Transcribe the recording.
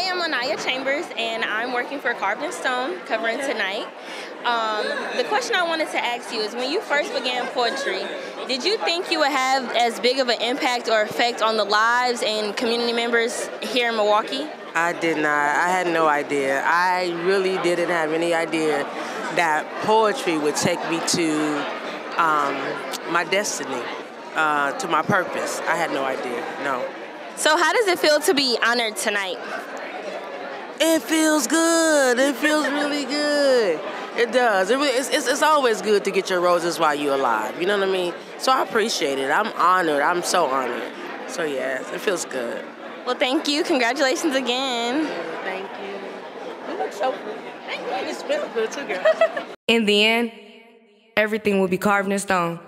am Anyiah Chambers, and I'm working for Carvd N Stone, covering tonight. Um, the question I wanted to ask you is when you first began poetry, did you think you would have as big of an impact or effect on the lives and community members here in Milwaukee? I did not. I had no idea. I really didn't have any idea that poetry would take me to um, my destiny, uh, to my purpose. I had no idea. No. So, how does it feel to be honored tonight? It feels good. It feels really good. It does. It really, it's, it's, it's always good to get your roses while you're alive. You know what I mean? So I appreciate it. I'm honored. I'm so honored. So yes, it feels good. Well, thank you. Congratulations again. Thank you. You look so good. Thank you. Good too, girl. In the end, everything will be carved in stone.